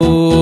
Oh.